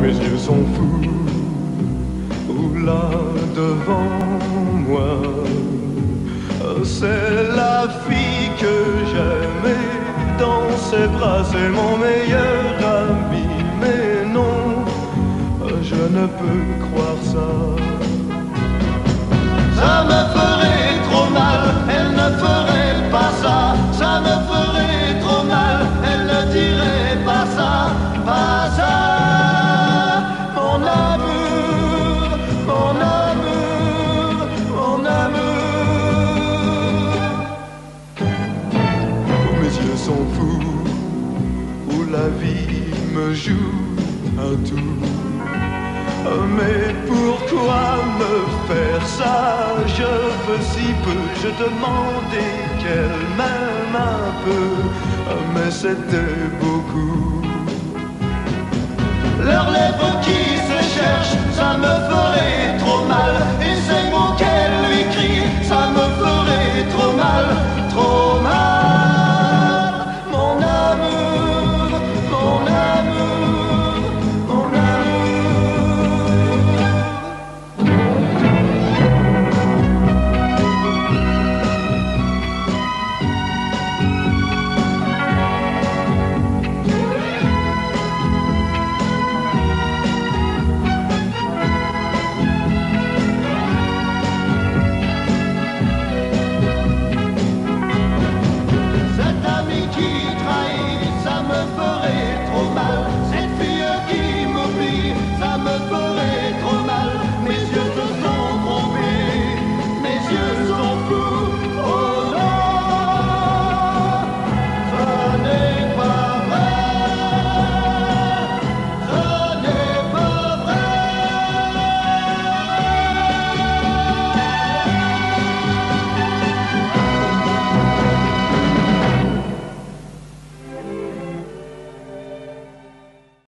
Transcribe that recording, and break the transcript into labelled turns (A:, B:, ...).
A: mes yeux sont fous. Ou là devant moi, c'est la fille que j'aimais. Dans ses bras, c'est mon meilleur ami. Mais non, je ne peux croire ça. Ça me ferait vie me joue un tour. Mais pourquoi me faire ça? Je veux si peu, je demandais qu'elle m'aime un peu, mais c'était beaucoup.